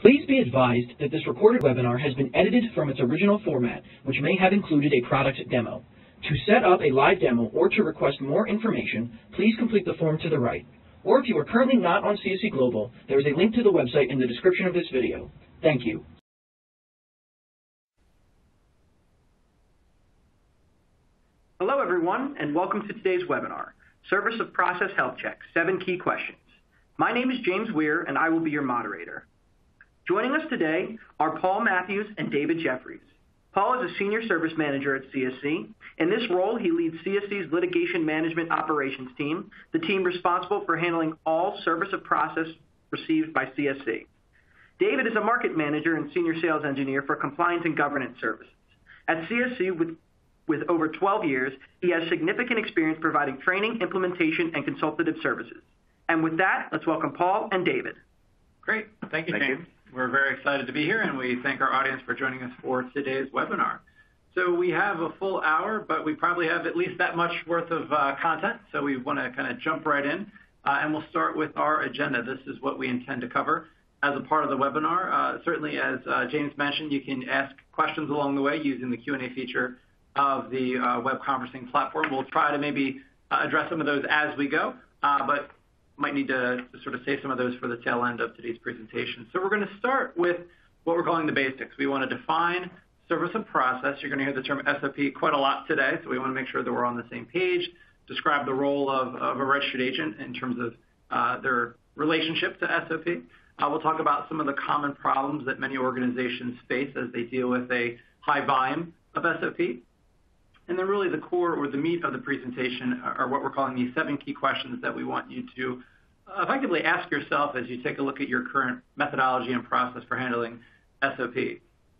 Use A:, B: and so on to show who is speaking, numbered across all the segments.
A: Please be advised that this recorded webinar has been edited from its original format, which may have included a product demo. To set up a live demo or to request more information, please complete the form to the right. Or if you are currently not on CSC Global, there is a link to the website in the description of this video. Thank you.
B: Hello, everyone, and welcome to today's webinar, Service of Process Health Check, Seven Key Questions. My name is James Weir, and I will be your moderator. Joining us today are Paul Matthews and David Jeffries. Paul is a Senior Service Manager at CSC. In this role, he leads CSC's Litigation Management Operations team, the team responsible for handling all service of process received by CSC. David is a Market Manager and Senior Sales Engineer for Compliance and Governance Services. At CSC, with over 12 years, he has significant experience providing training, implementation, and consultative services. And with that, let's welcome Paul and David.
C: Great. Thank you, James.
B: Thank you.
C: We're very excited to be here, and we thank our audience for joining us for today's webinar. So we have a full hour, but we probably have at least that much worth of uh, content, so we wanna kinda jump right in. Uh, and we'll start with our agenda. This is what we intend to cover as a part of the webinar. Uh, certainly, as James mentioned, you can ask questions along the way using the Q&A feature of the web conferencing platform. We'll try to maybe address some of those as we go, but might need to sort of save some of those for the tail end of today's presentation. So we're gonna start with what we're calling the basics. We wanna define service and process. You're gonna hear the term SOP quite a lot today, so we wanna make sure that we're on the same page, describe the role of a registered agent in terms of uh, their relationship to SOP. Uh, we'll talk about some of the common problems that many organizations face as they deal with a high volume of SOP. And then really the core or the meat of the presentation are what we're calling these seven key questions that we want you to effectively ask yourself as you take a look at your current methodology and process for handling SOP.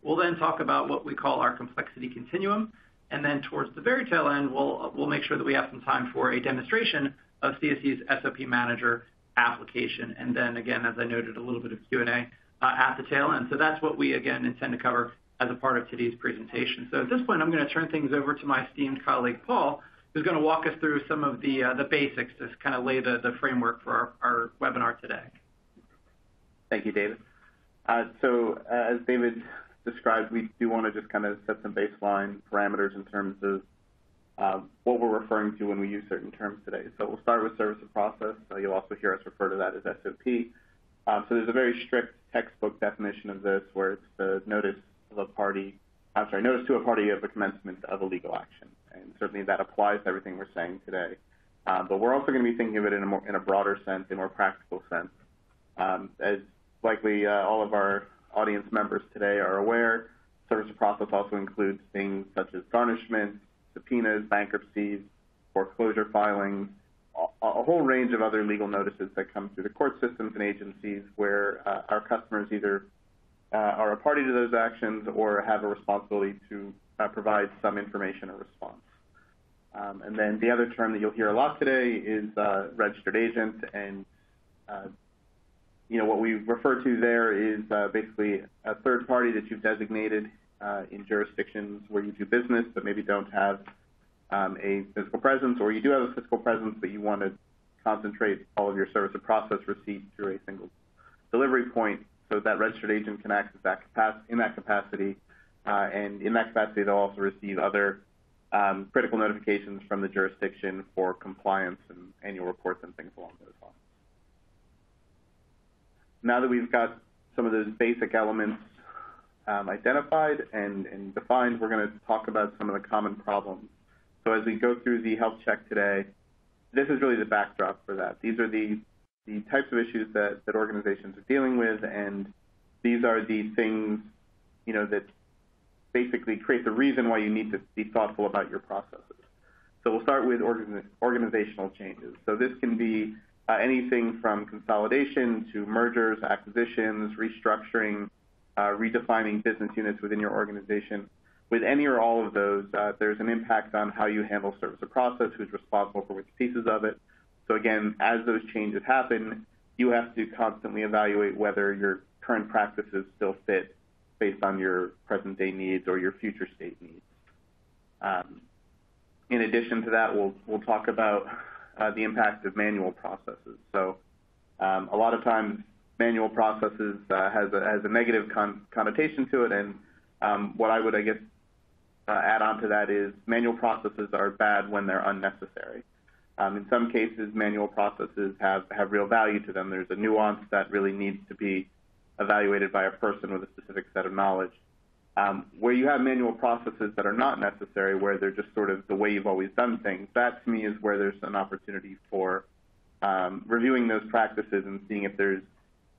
C: We'll then talk about what we call our complexity continuum, and then towards the very tail end, we'll we'll make sure that we have some time for a demonstration of CSC's SOP Manager application. And then again, as I noted, a little bit of Q&A uh, at the tail end. So that's what we again intend to cover as a part of today's presentation. So at this point, I'm gonna turn things over to my esteemed colleague, Paul, who's gonna walk us through some of the uh, the basics to kind of lay the framework for our webinar today.
D: Thank you, David. Uh, so, uh, as David described, we do wanna just kind of set some baseline parameters in terms of what we're referring to when we use certain terms today. So we'll start with service of process. You'll also hear us refer to that as SOP. Um, so there's a very strict textbook definition of this, where it's the notice to a party of a commencement of a legal action. Certainly that applies to everything we're saying today. Uh, but we're also gonna be thinking of it in a broader sense, a more practical sense. Um, as likely uh, all of our audience members today are aware, service of process also includes things such as garnishment, subpoenas, bankruptcies, foreclosure filings, a whole range of other legal notices that come through the court systems and agencies where uh, our customers either are a party to those actions or have a responsibility to provide some information or response. Um, the other term that you'll hear a lot today is uh, registered agent. And uh, you know, what we refer to there is uh, basically a third party that you've designated in jurisdictions where you do business but maybe don't have um, a physical presence, or you do have a physical presence, but you wanna concentrate all of your service of process receipts through a single delivery point so that registered agent can act that in that capacity. And in that capacity, they'll also receive other Um, critical notifications from the jurisdiction for compliance and annual reports and things along those lines. Now that we've got some of those basic elements um, identified and defined, we're gonna talk about some of the common problems. So as we go through the health check today, this is really the backdrop for that. These are the the types of issues that organizations are dealing with, and these are the things, you know, that basically create the reason why you need to be thoughtful about your processes. So we'll start with organizational changes. So this can be uh, anything from consolidation to mergers, acquisitions, restructuring, uh, redefining business units within your organization. With any or all of those, uh, there's an impact on how you handle service of process, who's responsible for which pieces of it. So again, as those changes happen, you have to constantly evaluate whether your current practices still fit based on your present-day needs or your future state needs. In addition to that, we'll we'll talk about the impact of manual processes. So um, a lot of times, manual processes uh, has, a, has a negative con- connotation to it, and um, what I would, I guess, uh, add on to that is manual processes are bad when they're unnecessary. Um, in some cases, manual processes have, have real value to them. There's a nuance that really needs to be evaluated by a person with a specific set of knowledge. Um, where you have manual processes that are not necessary, where they're just sort of the way you've always done things, that to me is where there's an opportunity for um, reviewing those practices and seeing if there's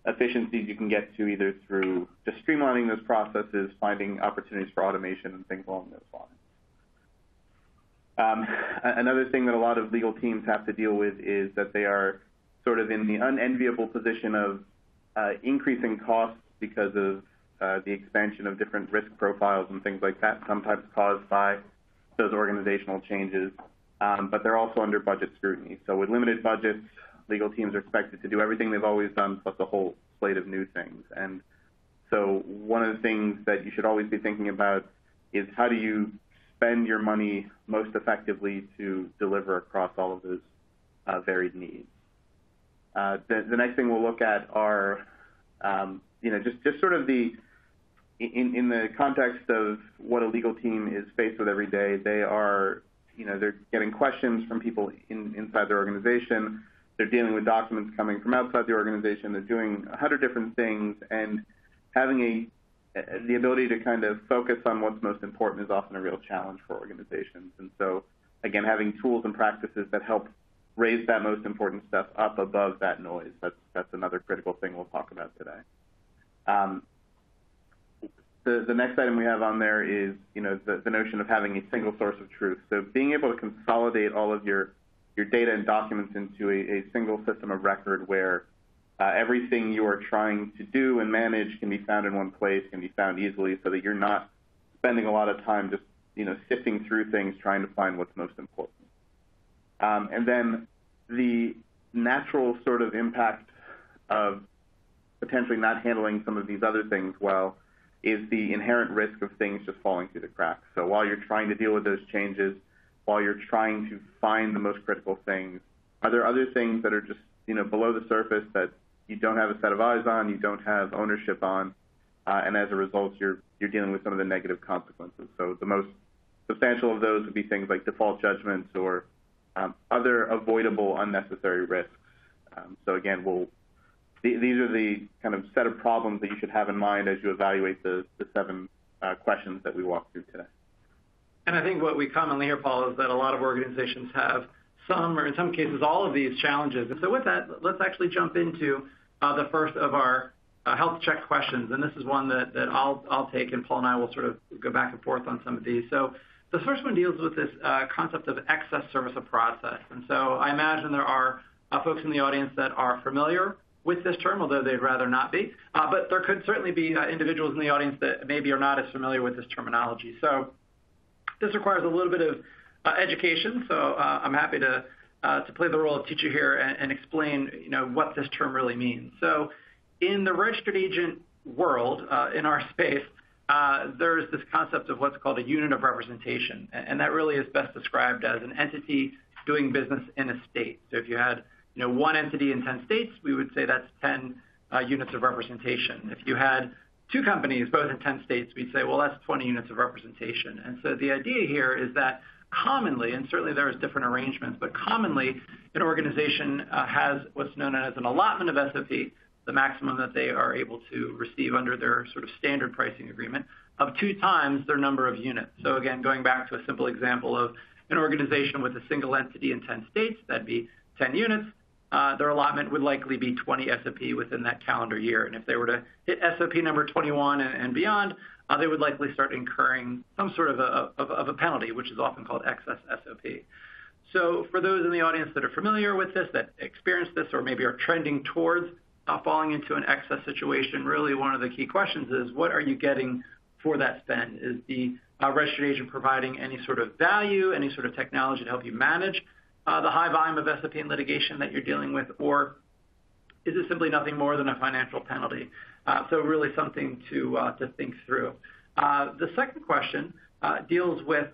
D: efficiencies you can get to either through just streamlining those processes, finding opportunities for automation and things along those lines. Um, another thing that a lot of legal teams have to deal with is that they are sort of in the unenviable position of increasing costs because of uh, the expansion of different risk profiles and things like that, sometimes caused by those organizational changes. Um, but they're also under budget scrutiny. So with limited budgets, legal teams are expected to do everything they've always done, plus a whole slate of new things. And so one of the things that you should always be thinking about is how do you spend your money most effectively to deliver across all of those uh, varied needs. Uh, the, next thing we'll look at are, um, you know, just, just sort of the, in, the context of what a legal team is faced with every day, they are, you know, they're getting questions from people in, inside their organization. They're dealing with documents coming from outside the organization. They're doing a hundred different things, and having a the ability to kind of focus on what's most important is often a real challenge for organizations. And so, again, having tools and practices that help raise that most important stuff up above that noise, that's, that's another critical thing we'll talk about today. Um, the, the next item we have on there is, you know, the, the notion of having a single source of truth. So being able to consolidate all of your, your data and documents into a, a single system of record where uh, everything you are trying to do and manage can be found in one place, can be found easily, so that you're not spending a lot of time just you know sifting through things trying to find what's most important. Um, and then the natural sort of impact of potentially not handling some of these other things well is the inherent risk of things just falling through the cracks. So while you're trying to deal with those changes, while you're trying to find the most critical things, are there other things that are just you know below the surface that you don't have a set of eyes on, you don't have ownership on, uh, and as a result, you're you're dealing with some of the negative consequences. So the most substantial of those would be things like default judgments or other avoidable unnecessary risks. Um, so again, these are the kind of set of problems that you should have in mind as you evaluate the, seven uh, questions that we walked through today.
C: And I think what we commonly hear, Paul, is that a lot of organizations have some, or in some cases, all of these challenges. And so with that, let's actually jump into uh, the first of our uh, health check questions, and this is one that, I'll take, and Paul and I will sort of go back and forth on some of these. So the first one deals with this uh, concept of excess service of process. And so I imagine there are uh, folks in the audience that are familiar with this term, although they'd rather not be. Uh, but there could certainly be uh, individuals in the audience that maybe are not as familiar with this terminology. So this requires a little bit of education, so I'm happy to uh, to play the role of teacher here and, and explain, you know, what this term really means. So, in the registered agent world, uh, in our space, uh, there is this concept of what's called a unit of representation, and that really is best described as an entity doing business in a state. So, if you had, you know, one entity in 10 states, we would say that's 10 uh, units of representation. If you had two companies, both in 10 states, we'd say, well, that's 20 units of representation. And so the idea here is that commonly, and certainly there is different arrangements, but commonly an organization uh, has what's known as an allotment of SOP, the maximum that they are able to receive under their sort of standard pricing agreement, of two times their number of units. So again, going back to a simple example of an organization with a single entity in 10 states, that'd be 10 units. Uh, their allotment would likely be 20 SOP within that calendar year. And if they were to hit SOP number 21 and, and beyond, uh, they would likely start incurring some sort of a, of, of a penalty, which is often called excess SOP. So for those in the audience that are familiar with this, that experience this, or maybe are trending towards falling into an excess situation, really one of the key questions is what are you getting for that spend? Is the uh, registered agent providing any sort of value, any sort of technology to help you manage uh, the high volume of SOP and litigation that you're dealing with, or is it simply nothing more than a financial penalty? Uh, so really something to to think through. The second question deals with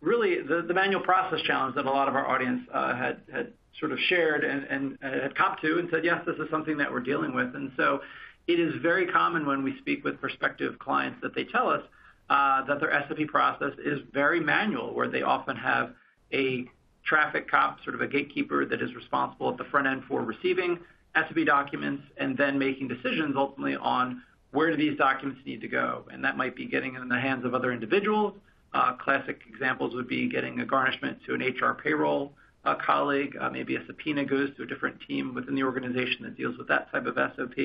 C: really the, manual process challenge that a lot of our audience had had sort of shared and had copped to and said, "Yes, this is something that we're dealing with." And so it is very common when we speak with prospective clients that they tell us uh, that their SOP process is very manual, where they often have a traffic cop, sort of a gatekeeper that is responsible at the front end for receiving SOP documents and then making decisions ultimately on where do these documents need to go. And that might be getting in the hands of other individuals. Uh, classic examples would be getting a garnishment to an HR payroll colleague. Uh, maybe a subpoena goes to a different team within the organization that deals with that type of SOP.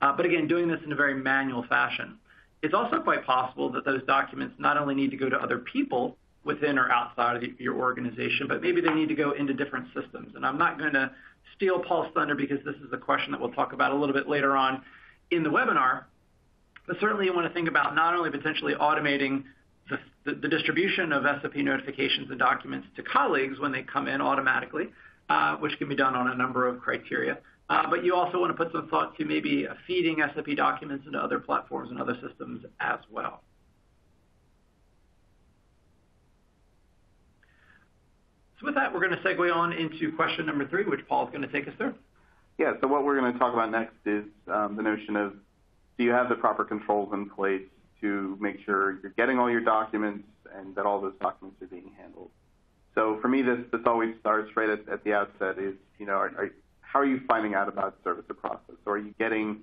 C: Uh, but again, doing this in a very manual fashion. It's also quite possible that those documents not only need to go to other people within or outside of your organization, but maybe they need to go into different systems. And I'm not gonna steal Paul's thunder because this is a question that we'll talk about a little bit later on in the webinar. But certainly you wanna think about not only potentially automating the distribution of SOP notifications and documents to colleagues when they come in automatically, uh, which can be done on a number of criteria. Uh, but you also wanna put some thought to maybe uh, feeding SOP documents into other platforms and other systems as well. So with that, we're gonna segue on into question number three, which Paul is gonna take us through.
D: Yeah. So what we're gonna talk about next is um, the notion of do you have the proper controls in place to make sure you're getting all your documents and that all those documents are being handled. So for me, this this always starts right at the outset is, you know, how are you finding out about service or process? Are you getting,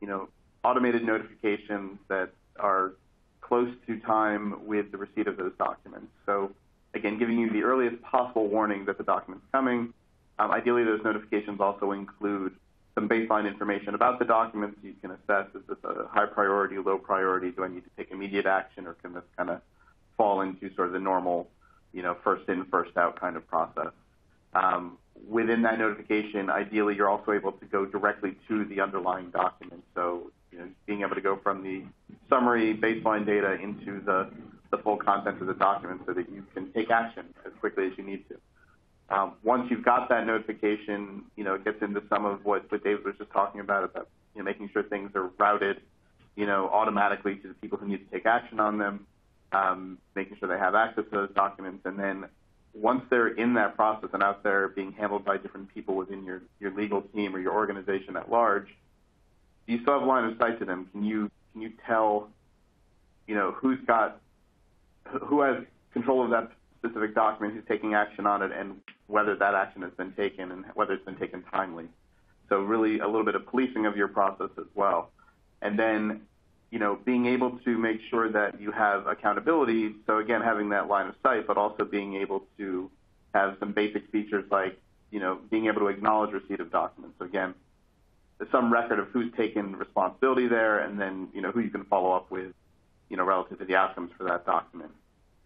D: you know, automated notifications that are close to time with the receipt of those documents? So again, giving you the earliest possible warning that the document's coming. Um, ideally, those notifications also include some baseline information about the documents you can assess, is this a high priority, low priority? Do I need to take immediate action, or can this kinda fall into sort of the normal, you know, first in, first out kind of process? Um, within that notification, ideally, you're also able to go directly to the underlying document. So, you know, being able to go from the summary baseline data into the full content of the document so that you can take action as quickly as you need to. Um, once you've got that notification, you know, it gets into some of what David was just talking about, you know, making sure things are routed, you know, automatically to the people who need to take action on them, um, making sure they have access to those documents. And then once they're in that process and out there being handled by different people within your legal team or your organization at large, do you still have line of sight to them? Can you can you tell, you know, who's got who has control of that specific document, who's taking action on it, and whether that action has been taken and whether it's been taken timely? So really a little bit of policing of your process as well. And then, you know, being able to make sure that you have accountability, so again, having that line of sight, but also being able to have some basic features like, you know, being able to acknowledge receipt of documents. So Again, some record of who's taken responsibility there and then, you know, who you can follow up with, you know, relative to the outcomes for that document.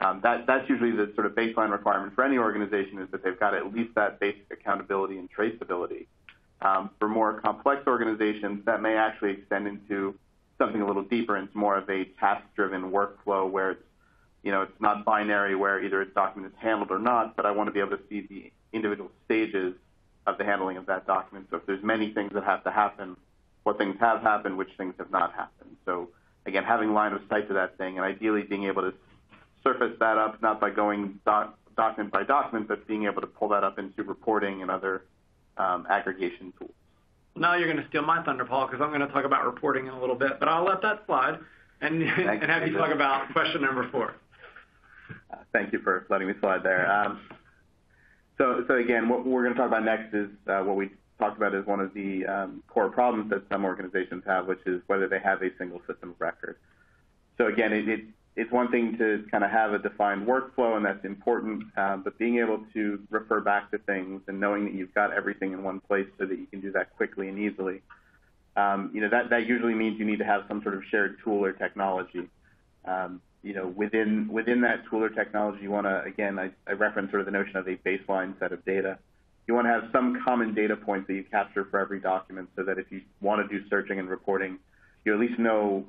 D: Um, that's usually the sort of baseline requirement for any organization, is that they've got at least that basic accountability and traceability. Um, for more complex organizations, that may actually extend into something a little deeper, and it's more of a task-driven workflow where it's, you know, it's not binary, where either a document is handled or not, but I wanna be able to see the individual stages of the handling of that document. So if there's many things that have to happen, what things have happened, which things have not happened. So again, having line of sight to that thing and ideally being able to surface that up, not by going document by document, but being able to pull that up into reporting and other um, aggregation tools.
C: Now you're gonna steal my thunder, Paul, because I'm gonna talk about reporting in a little bit, but I'll let that slide and have you talk about question number four.
D: Uh, thank you for letting me slide there. Um, so, so again, what we're gonna talk about next is uh, what we talked about as one of the um, core problems that some organizations have, which is whether they have a single system of record. So again, it's one thing to kinda have a defined workflow, and that's important, uh, but being able to refer back to things and knowing that you've got everything in one place so that you can do that quickly and easily, um, you know, that that usually means you need to have some sort of shared tool or technology. Um, you know, within within that tool or technology, you wanna, again, I reference sort of the notion of a baseline set of data. You wanna have some common data points that you capture for every document so that if you wanna do searching and reporting, you at least know,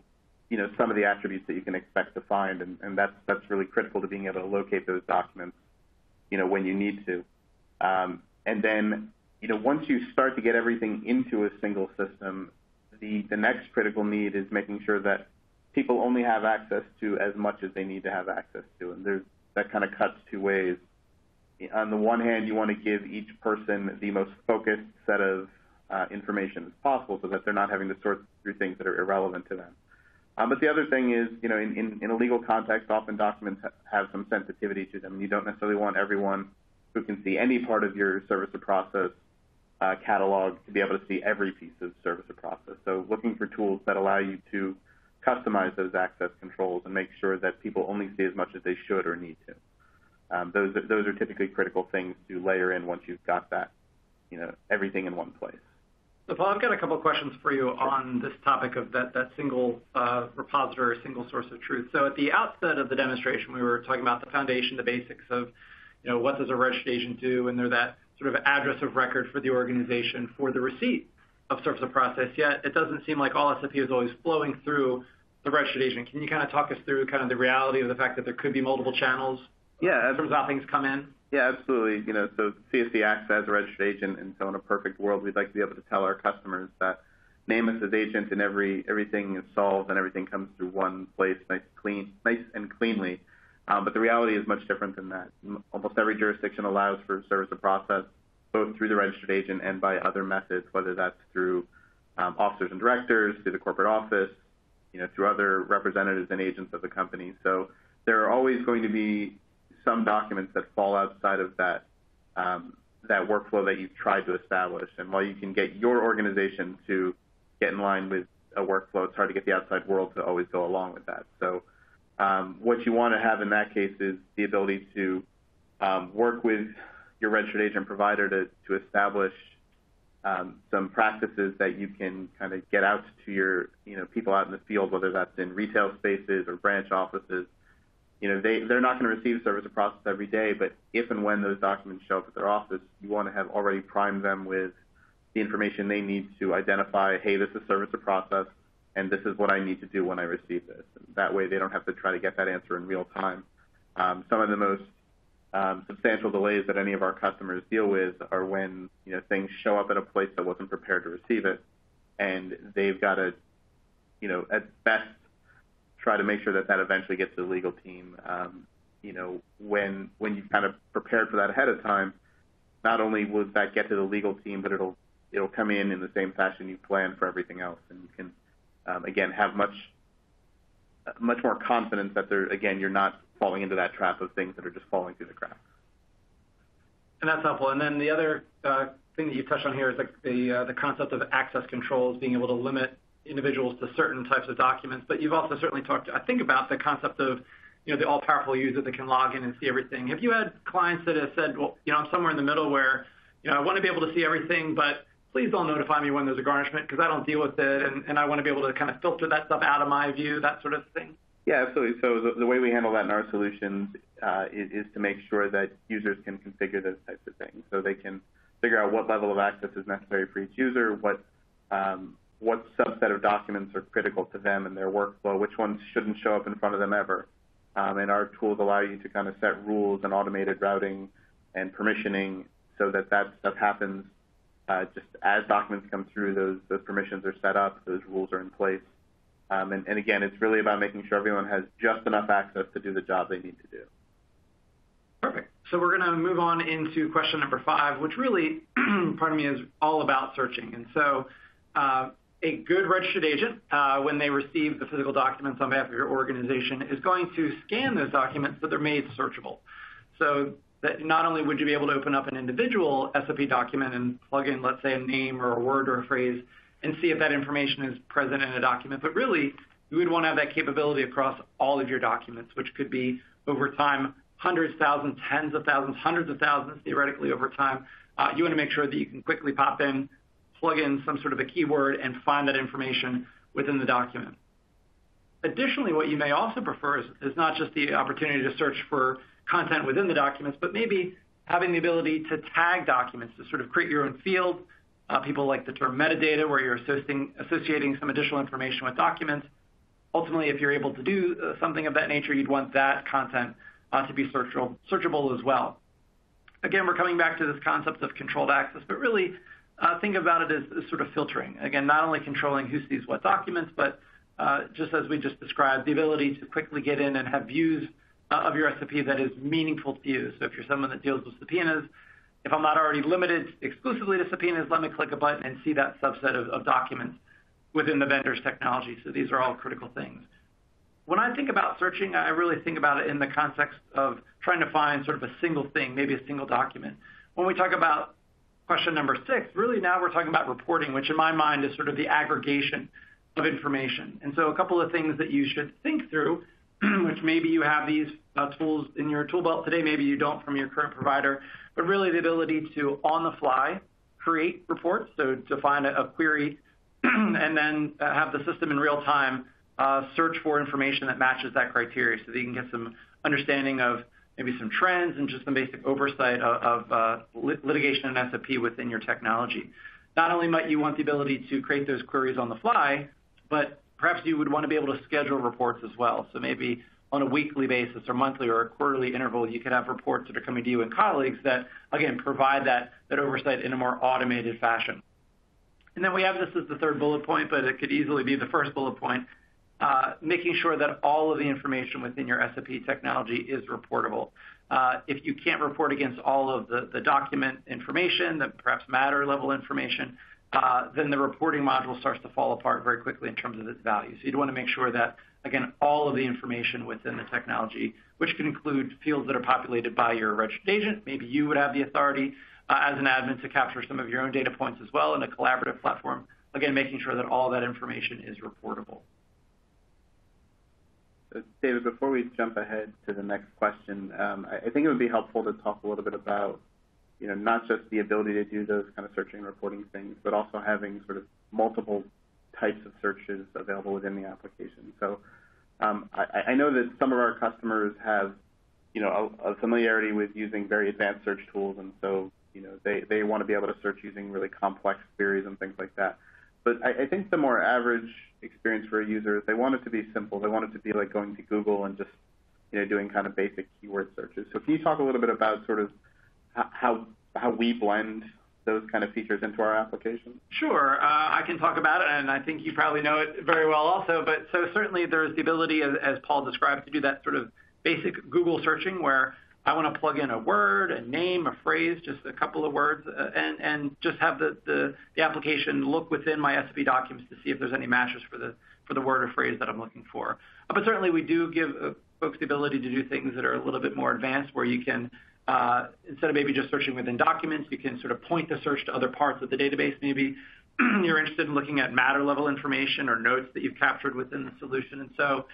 D: you know, some of the attributes that you can expect to find, and that's that's really critical to being able to locate those documents, you know, when you need to. Um, and then, you know, once you start to get everything into a single system, the next critical need is making sure that people only have access to as much as they need to have access to. And there's, that kinda cuts two ways. on the one hand, you want to give each person the most focused set of uh, information as possible so that they're not having to sort through things that are irrelevant to them. Um, but the other thing is, you know, in, in, in a legal context, often documents ha- have some sensitivity to them. You don't necessarily want everyone who can see any part of your service or process uh, catalog to be able to see every piece of service or process. So looking for tools that allow you to customize those access controls and make sure that people only see as much as they should or need to. Um, those, are, those are typically critical things to layer in once you've got that, you know, everything in one place.
C: So Paul, I've got a couple of questions for you on this topic of that, that single uh, repository, single source of truth. So at the outset of the demonstration, we were talking about the foundation, the basics of, you know, what does a registered agent do, and they're that sort of address of record for the organization for the receipt of service of process. Yet it doesn't seem like all SOP is always flowing through the registered agent. Can you kind of talk us through kind of the reality of the fact that there could be multiple channels
D: yeah,
C: in terms of how things come in?
D: Yeah, absolutely. You know, so CSC acts as a registered agent, and so in a perfect world, we'd like to be able to tell our customers that name us as agent, and every everything is solved and everything comes through one place, nice, clean, nice and cleanly. Um, but the reality is much different than that. Almost every jurisdiction allows for service of process, both through the registered agent and by other methods, whether that's through um, officers and directors, through the corporate office, you know, through other representatives and agents of the company. So there are always going to be some documents that fall outside of that um, that workflow that you've tried to establish. And while you can get your organization to get in line with a workflow, it's hard to get the outside world to always go along with that. So um, what you want to have in that case is the ability to um, work with your registered agent provider to, to establish um, some practices that you can kind of get out to your you know people out in the field, whether that's in retail spaces or branch offices, you know, they, they're not going to receive service of process every day, but if and when those documents show up at their office, you want to have already primed them with the information they need to identify, hey, this is service of process, and this is what I need to do when I receive this. And that way they don't have to try to get that answer in real time. Um, some of the most um, substantial delays that any of our customers deal with are when you know things show up at a place that wasn't prepared to receive it, and they've got to, you know, at best try to make sure that that eventually gets to the legal team. Um, you know, when when you've kind of prepared for that ahead of time, not only will that get to the legal team, but it'll it'll come in in the same fashion you plan for everything else, and you can um, again have much much more confidence that there again you're not falling into that trap of things that are just falling through the cracks.
C: And that's helpful. And then the other uh, thing that you touched on here is like the uh, the concept of access controls, being able to limit individuals to certain types of documents. But you've also certainly talked, I think, about the concept of you know the all-powerful user that can log in and see everything. Have you had clients that have said, well, you know, I'm somewhere in the middle where you know I want to be able to see everything, but please don't notify me when there's a garnishment because I don't deal with it, and, and I want to be able to kind of filter that stuff out of my view, that sort of thing.
D: Yeah, absolutely. So the, the way we handle that in our solutions uh, is, is to make sure that users can configure those types of things. So they can figure out what level of access is necessary for each user, what um, what subset of documents are critical to them and their workflow, which ones shouldn't show up in front of them ever. Um, and our tools allow you to kind of set rules and automated routing and permissioning so that that stuff happens uh, just as documents come through, those, those permissions are set up, those rules are in place. Um, and, and again, it's really about making sure everyone has just enough access to do the job they need to do.
C: Perfect. So we're going to move on into question number five, which really, pardon me, is all about searching. And so uh, a good registered agent, uh, when they receive the physical documents on behalf of your organization, is going to scan those documents so they're made searchable. So that not only would you be able to open up an individual SOP document and plug in, let's say, a name or a word or a phrase and see if that information is present in a document, but really you would want to have that capability across all of your documents, which could be over time hundreds, thousands, tens of thousands, hundreds of thousands theoretically over time. Uh, you want to make sure that you can quickly pop in plug in some sort of a keyword and find that information within the document. Additionally, what you may also prefer is, is not just the opportunity to search for content within the documents, but maybe having the ability to tag documents to sort of create your own field. Uh, people like the term metadata, where you're associating, associating some additional information with documents. Ultimately, if you're able to do uh, something of that nature, you'd want that content uh, to be searchable, searchable as well. Again, we're coming back to this concept of controlled access, but really think about it as, sort of filtering. Again, not only controlling who sees what documents, but uh, just as we just described, the ability to quickly get in and have views of your SOP that is meaningful to you. So if you're someone that deals with subpoenas, if I'm not already limited exclusively to subpoenas, let me click a button and see that subset of documents within the vendor's technology. So these are all critical things. When I think about searching, I really think about it in the context of trying to find sort of a single thing, maybe a single document. When we talk about question number six, really now we're talking about reporting, which in my mind is sort of the aggregation of information. And so a couple of things that you should think through, which maybe you have these uh, tools in your tool belt today, maybe you don't from your current provider, but really the ability to, on the fly, create reports, so to find a, a query, and then uh, have the system in real time uh, search for information that matches that criteria so that you can get some understanding of maybe some trends and just some basic oversight of, uh, litigation and SOP within your technology. Not only might you want the ability to create those queries on the fly, but perhaps you would want to be able to schedule reports as well. So maybe on a weekly basis or monthly or a quarterly interval, you could have reports that are coming to you and colleagues that, again, provide that, that oversight in a more automated fashion. And then we have this as the third bullet point, but it could easily be the first bullet point, making sure that all of the information within your SOP technology is reportable. Uh, if you can't report against all of the, document information, the perhaps matter level information, uh, then the reporting module starts to fall apart very quickly in terms of its value. So you'd want to make sure that, again, all of the information within the technology, which can include fields that are populated by your registered agent, maybe you would have the authority uh, as an admin to capture some of your own data points as well in a collaborative platform, again, making sure that all that information is reportable.
D: David, before we jump ahead to the next question, um, I think it would be helpful to talk a little bit about you know, not just the ability to do those kind of searching and reporting things, but also having sort of multiple types of searches available within the application. So um, I, I, know that some of our customers have, you know, a, a, familiarity with using very advanced search tools, and so you know they, they want to be able to search using really complex queries and things like that. But I, I think the more average experience for a user they want it to be simple. They want it to be like going to Google and just you know doing kind of basic keyword searches. So can you talk a little bit about sort of how how we blend those kind of features into our application?
C: Sure. Uh, I can talk about it, and I think you probably know it very well also. But so certainly there's the ability, as, as Paul described, to do that sort of basic Google searching where I want to plug in a word, a name, a phrase, just a couple of words, uh, and, just have the, application look within my SOP documents to see if there's any matches for the, for the word or phrase that I'm looking for. Uh, but certainly we do give uh, folks the ability to do things that are a little bit more advanced where you can instead of maybe just searching within documents, you can sort of point the search to other parts of the database. Maybe you're interested in looking at matter level information or notes that you've captured within the solution. And so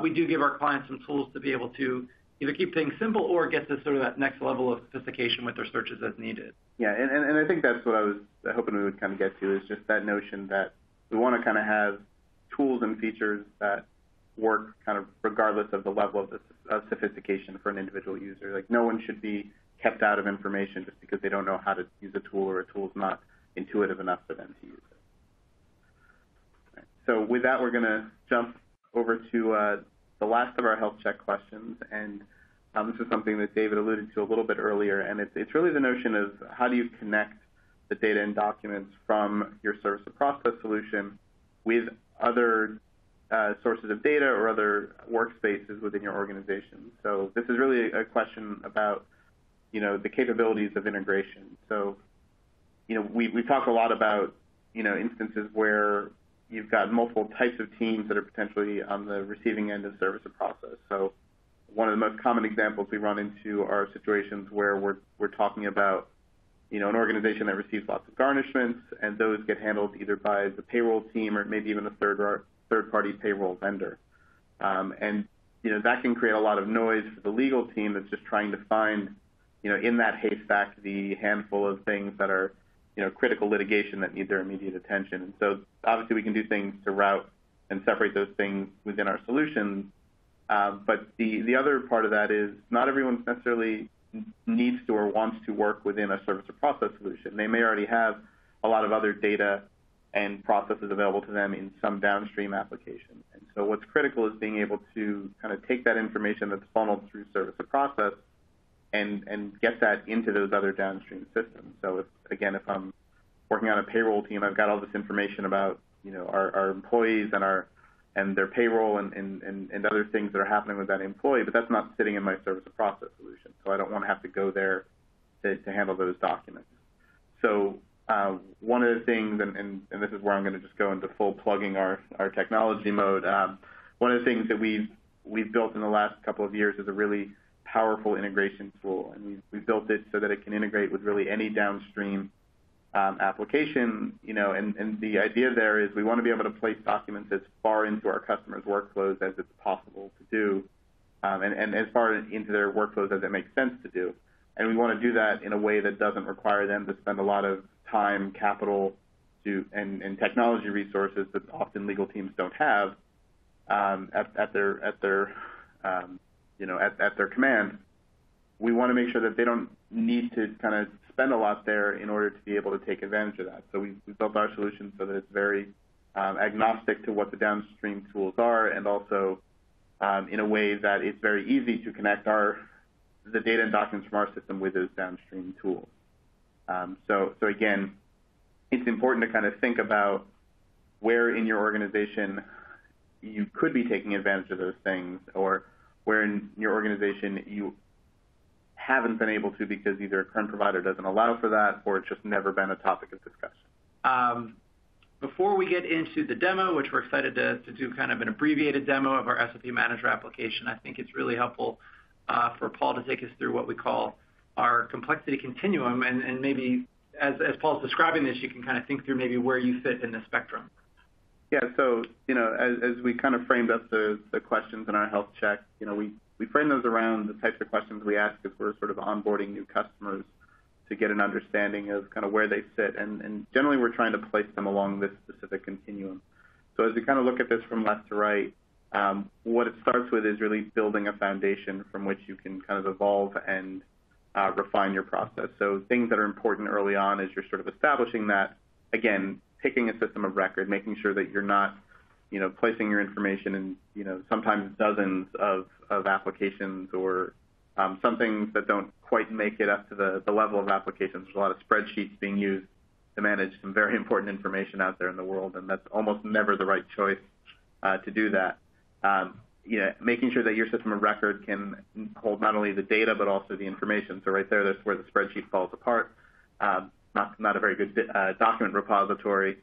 C: we do give our clients some tools to be able to either keep things simple or get to sort of that next level of sophistication with their searches as needed.
D: Yeah, and, and I think that's what I was hoping we would kind of get to is just that notion that we want to kind of have tools and features that work kind of regardless of the level of, the, of sophistication for an individual user. Like no one should be kept out of information just because they don't know how to use a tool or a tool is not intuitive enough for them to use it. Right. So with that, we're going to jump over to uh, the last of our health check questions. And um, this is something that David alluded to a little bit earlier. And it's, it's really the notion of how do you connect the data and documents from your service of process solution with other uh, sources of data or other workspaces within your organization. So this is really a question about, you know, the capabilities of integration. So, you know, we, we talk a lot about, you know, instances where you've got multiple types of teams that are potentially on the receiving end of service or process. So one of the most common examples we run into are situations where we're, we're talking about you know, an organization that receives lots of garnishments, and those get handled either by the payroll team or maybe even a third third-party payroll vendor. Um, and you know that can create a lot of noise for the legal team that's just trying to find, you know, in that haystack the handful of things that are, you know, critical litigation that need their immediate attention. And so obviously we can do things to route and separate those things within our solutions. Uh, but the the other part of that is not everyone necessarily needs to or wants to work within a service or process solution. They may already have a lot of other data and processes available to them in some downstream application. And so what's critical is being able to kind of take that information that's funneled through service or process and, and get that into those other downstream systems. So if, again, if I'm working on a payroll team, I've got all this information about, you know, our, our employees and our, and their payroll and, and, and, and other things that are happening with that employee, but that's not sitting in my service of process solution. So I don't want to have to go there to, to handle those documents. So uh, one of the things, and, and, and, this is where I'm going to just go into full plugging our, our technology mode. Um, one of the things that we've we've built in the last couple of years is a really powerful integration tool, and we've, we've built it so that it can integrate with really any downstream um, application, you know, and, and the idea there is we want to be able to place documents as far into our customers' workflows as it's possible to do, um, and, and as far into their workflows as it makes sense to do. And we want to do that in a way that doesn't require them to spend a lot of time, capital, to, and, and technology resources that often legal teams don't have um, at, at, their at their um, you know at, at their command. We want to make sure that they don't need to kind of spend a lot there in order to be able to take advantage of that. So we, we built our solution so that it's very um, agnostic to what the downstream tools are and also um, in a way that it's very easy to connect our the data and documents from our system with those downstream tools. Um, so, so again, it's important to kind of think about where in your organization you could be taking advantage of those things or where in your organization you haven't been able to because either a current provider doesn't allow for that or it's just never been a topic of discussion.
C: Um, before we get into the demo, which we're excited to, to, do kind of an abbreviated demo of our SOP Manager application, I think it's really helpful uh, for Paul to take us through what we call our complexity continuum, and, and maybe as, as Paul's describing this, you can kind of think through maybe where you fit in the spectrum.
D: Yeah, so you know, as, we kind of framed up the, questions in our health check, you know, we frame those around the types of questions we ask as we're sort of onboarding new customers to get an understanding of kind of where they sit. And, and generally, we're trying to place them along this specific continuum. So as we kind of look at this from left to right, um, what it starts with is really building a foundation from which you can kind of evolve and uh, refine your process. So things that are important early on as you're sort of establishing that, again, picking a system of record, making sure that you're not you know, placing your information in, you know, sometimes dozens of, of applications or um, some things that don't quite make it up to the, the level of applications. There's a lot of spreadsheets being used to manage some very important information out there in the world, and that's almost never the right choice uh, to do that. Um, you know, making sure that your system of record can hold not only the data but also the information. So right there, that's where the spreadsheet falls apart. Um, not not a very good uh, document repository.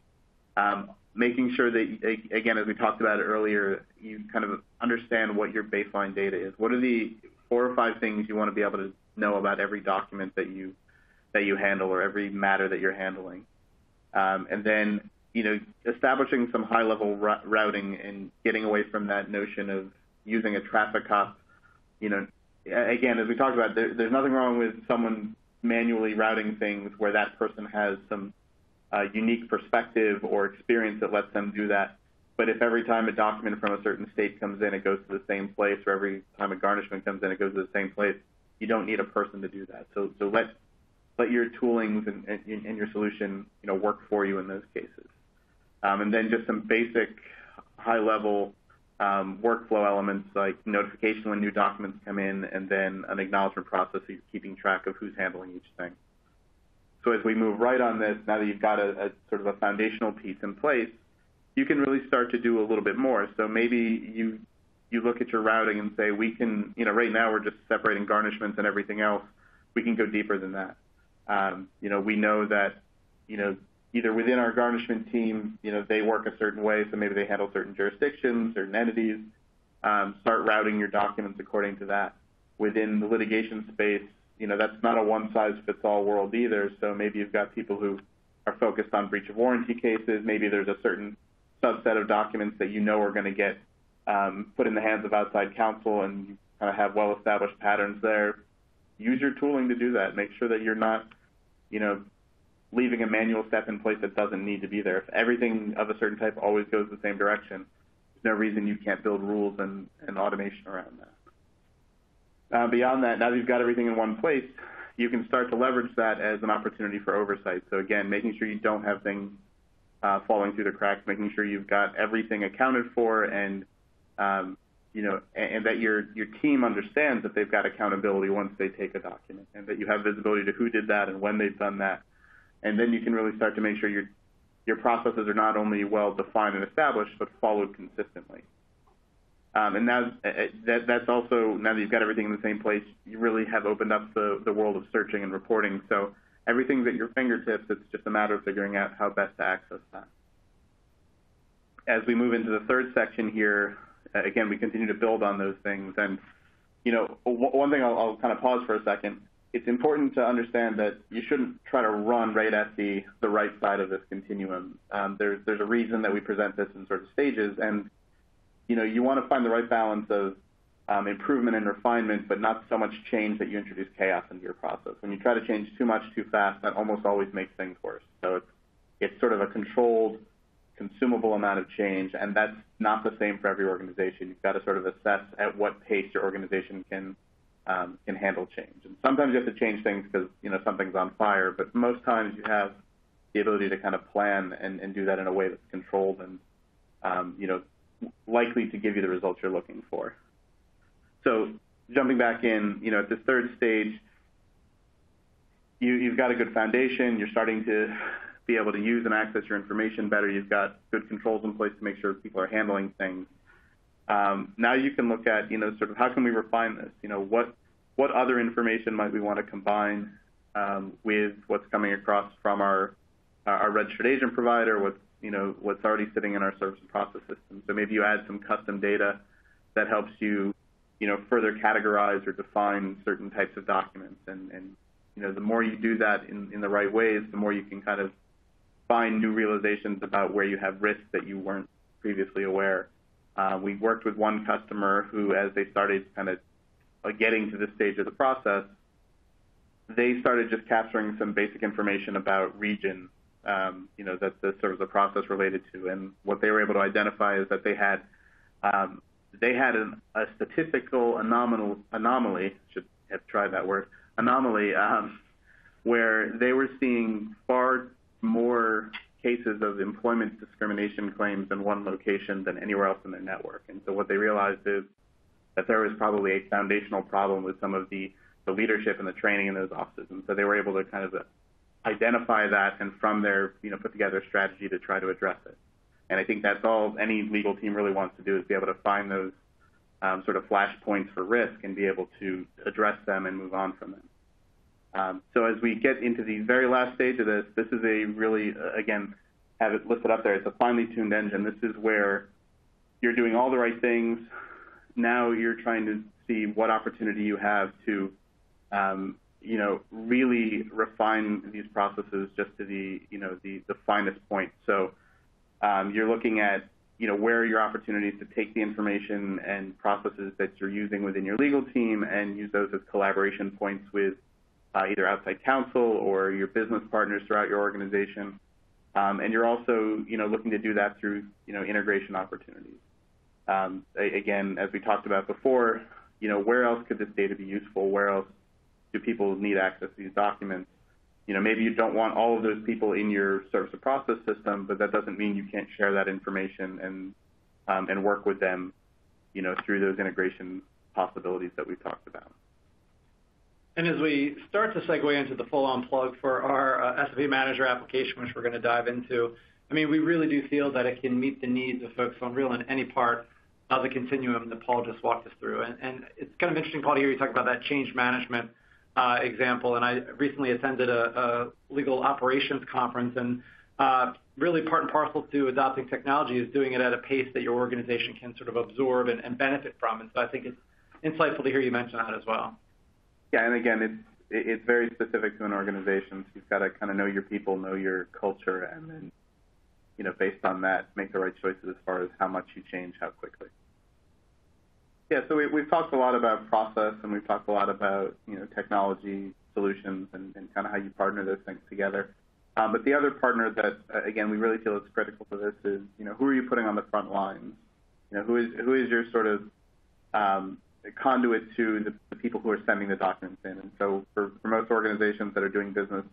D: Um, making sure that, again, as we talked about earlier, you kind of understand what your baseline data is. What are the four or five things you want to be able to know about every document that you that you handle or every matter that you're handling? Um, and then, you know, establishing some high-level routing and getting away from that notion of using a traffic cop. You know, again, as we talked about, there, there's nothing wrong with someone manually routing things where that person has some uh, unique perspective or experience that lets them do that. But if every time a document from a certain state comes in, it goes to the same place, or every time a garnishment comes in, it goes to the same place, you don't need a person to do that. So, so let let your toolings and, and, and your solution, you know, work for you in those cases. Um, and then just some basic high-level um, workflow elements like notification when new documents come in, and then an acknowledgement process so you're keeping track of who's handling each thing. So as we move right on this, now that you've got a, a sort of a foundational piece in place, you can really start to do a little bit more. So maybe you you look at your routing and say, we can, you know, right now we're just separating garnishments and everything else. We can go deeper than that. Um, you know, we know that, you know, either within our garnishment team, you know, they work a certain way, so maybe they handle certain jurisdictions, certain entities. Um, start routing your documents according to that. Within the litigation space, you know, that's not a one-size-fits-all world either. So maybe you've got people who are focused on breach of warranty cases. Maybe there's a certain subset of documents that you know are going to get um, put in the hands of outside counsel, and you kind of have well-established patterns there. Use your tooling to do that. Make sure that you're not, you know, leaving a manual step in place that doesn't need to be there. If everything of a certain type always goes the same direction, there's no reason you can't build rules and, and automation around that. Uh, beyond that, now that you've got everything in one place, you can start to leverage that as an opportunity for oversight. So again, making sure you don't have things uh, falling through the cracks, making sure you've got everything accounted for, and um, you know, and, and that your your team understands that they've got accountability once they take a document, and that you have visibility to who did that and when they've done that, and then you can really start to make sure you're your processes are not only well defined and established, but followed consistently. Um, and now uh, uh, that, that's also now that you've got everything in the same place, you really have opened up the, the world of searching and reporting. So everything's at your fingertips. It's just a matter of figuring out how best to access that. As we move into the third section here, uh, again, we continue to build on those things. And you know, one thing I'll, I'll kind of pause for a second it's important to understand that you shouldn't try to run right at the, the right side of this continuum. Um, there's, there's a reason that we present this in sort of stages, and you know you want to find the right balance of um, improvement and refinement, but not so much change that you introduce chaos into your process. When you try to change too much too fast, that almost always makes things worse. So it's, it's sort of a controlled, consumable amount of change, and that's not the same for every organization. You've got to sort of assess at what pace your organization can um, can handle change. And sometimes you have to change things because you know something's on fire, but most times you have the ability to kind of plan and, and do that in a way that's controlled and um, you know likely to give you the results you're looking for. So jumping back in, you know, at this third stage, you, you've got a good foundation. You're starting to be able to use and access your information better. You've got good controls in place to make sure people are handling things. Um, now you can look at, you know, sort of how can we refine this? You know, what what other information might we want to combine um, with what's coming across from our our registered agent provider, what's you know what's already sitting in our service and process system. So maybe you add some custom data that helps you, you know, further categorize or define certain types of documents. And, and you know, the more you do that in, in the right ways, the more you can kind of find new realizations about where you have risks that you weren't previously aware. Uh, we worked with one customer who, as they started kind of getting to this stage of the process, they started just capturing some basic information about region, um, you know, that the sort of the process related to. And what they were able to identify is that they had um, they had an, a statistical anomal, anomaly, should have tried that word, anomaly, um, where they were seeing far more cases of employment discrimination claims in one location than anywhere else in their network. And so what they realized is that there was probably a foundational problem with some of the, the leadership and the training in those offices. And so they were able to kind of identify that and from there, you know, put together a strategy to try to address it. And I think that's all any legal team really wants to do is be able to find those um, sort of flashpoints for risk and be able to address them and move on from them. Um, so as we get into the very last stage of this, this is a really, uh, again, have it listed up there. It's a finely tuned engine. This is where you're doing all the right things. Now you're trying to see what opportunity you have to, um, you know, really refine these processes just to the, you know, the, finest point. So um, you're looking at, you know, where are your opportunities to take the information and processes that you're using within your legal team and use those as collaboration points with either outside counsel or your business partners throughout your organization. Um, and you're also, you know, looking to do that through, you know, integration opportunities. Um, again, as we talked about before, you know, where else could this data be useful? Where else do people need access to these documents? You know, maybe you don't want all of those people in your service of process system, but that doesn't mean you can't share that information and um, and work with them, you know, through those integration possibilities that we've talked about.
C: And as we start to segue into the full-on plug for our uh, SOP Manager application, which we're going to dive into, I mean, we really do feel that it can meet the needs of folks on real in any part of the continuum that Paul just walked us through. And, it's kind of interesting, Paul, to hear you talk about that change management uh, example. And I recently attended a, legal operations conference, and uh, really part and parcel to adopting technology is doing it at a pace that your organization can sort of absorb and benefit from. And so I think it's insightful to hear you mention that as well.
D: Yeah, and again, it's it's very specific to an organization. So you've got to kind of know your people, know your culture, and then, you know, based on that, make the right choices as far as how much you change, how quickly. Yeah, so we, we've talked a lot about process, and we've talked a lot about you know technology solutions and, and kind of how you partner those things together. Um, but the other partner that, uh, again, we really feel is critical to this is, you know, who are you putting on the front lines? You know, who is who is your sort of um, conduit to the, the, people who are sending the documents in. And so for, for most organizations that are doing business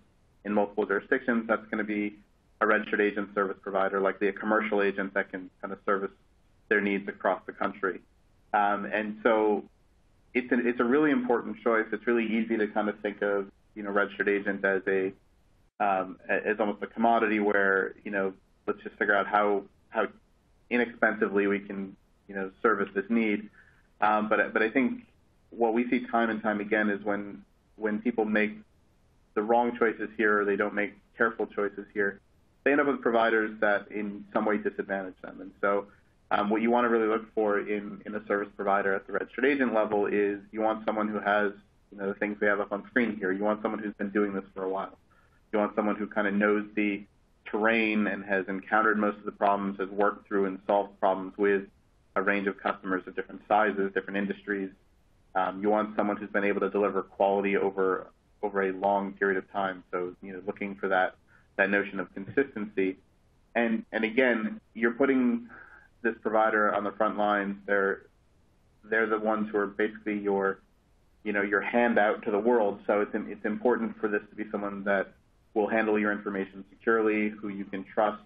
D: in multiple jurisdictions, that's going to be a registered agent service provider, likely a commercial agent that can kind of service their needs across the country. Um, and so it's, an, it's a really important choice. It's really easy to kind of think of, you know, registered agent as a um, as almost a commodity where, you know, let's just figure out how how inexpensively we can you know service this need. Um, but but I think what we see time and time again is when when people make the wrong choices here or they don't make careful choices here, they end up with providers that in some way disadvantage them. And so um, what you want to really look for in, in a service provider at the registered agent level is you want someone who has you know the things we have up on screen here. You want someone who's been doing this for a while. You want someone who kind of knows the terrain and has encountered most of the problems, has worked through and solved problems with a range of customers of different sizes, different industries. Um, you want someone who's been able to deliver quality over over a long period of time. So you know, looking for that that notion of consistency. And and again, you're putting this provider on the front lines. They're they're the ones who are basically your you know your handout to the world. So it's it's important for this to be someone that will handle your information securely, who you can trust,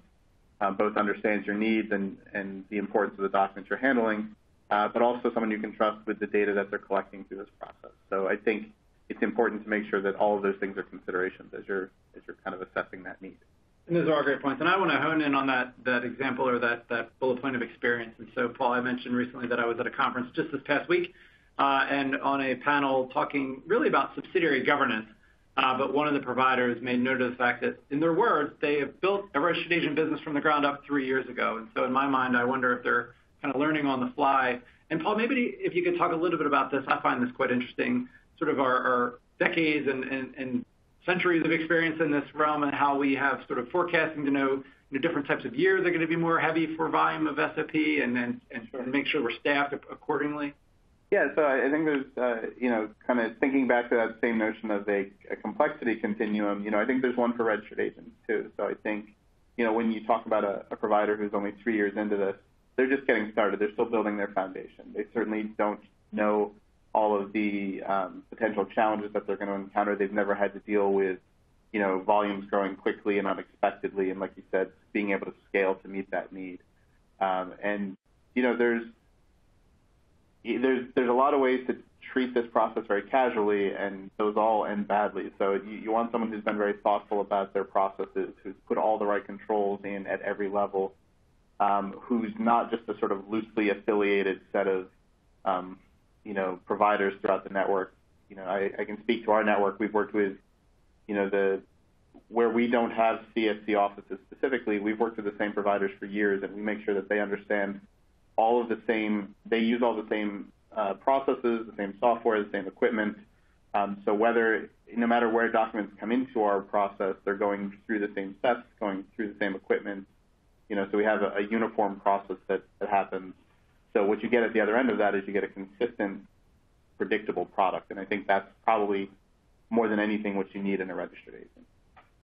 D: uh, both understands your needs and, and the importance of the documents you're handling, uh, but also someone you can trust with the data that they're collecting through this process. So I think it's important to make sure that all of those things are considerations as you're as you're kind of assessing that need.
C: And those are all great points. And I want to hone in on that that example or that that bullet point of experience. And so, Paul, I mentioned recently that I was at a conference just this past week, uh, and on a panel talking really about subsidiary governance. Uh, but one of the providers made note of the fact that, in their words, they have built a registered agent business from the ground up three years ago. And so, in my mind, I wonder if they're kind of learning on the fly. And Paul, maybe if you could talk a little bit about this, I find this quite interesting sort of our, our decades and, and, and, centuries of experience in this realm and how we have sort of forecasting to know, you know different types of years are going to be more heavy for volume of SOP and then and, and make sure we're staffed accordingly?
D: Yeah, so I think there's, uh, you know, kind of thinking back to that same notion of a, complexity continuum, you know, I think there's one for registered agents too. So I think, you know, when you talk about a, a provider who's only three years into this, they're just getting started. They're still building their foundation. They certainly don't know all of the um, potential challenges that they're going to encounter. They've never had to deal with, you know, volumes growing quickly and unexpectedly, and like you said, being able to scale to meet that need. Um, and you know, there's there's there's a lot of ways to treat this process very casually, and those all end badly. So you, you want someone who's been very thoughtful about their processes, who's put all the right controls in at every level, um, who's not just a sort of loosely affiliated set of um, you know, providers throughout the network. You know, I, I can speak to our network. We've worked with, you know, the where we don't have CSC offices specifically, we've worked with the same providers for years, and we make sure that they understand all of the same. They use all the same uh, processes, the same software, the same equipment. Um, so whether, no matter where documents come into our process, they're going through the same steps, going through the same equipment. You know, so we have a, a uniform process that, that happens so what you get at the other end of that is you get a consistent, predictable product. And I think that's probably more than anything what you need in a registered agent.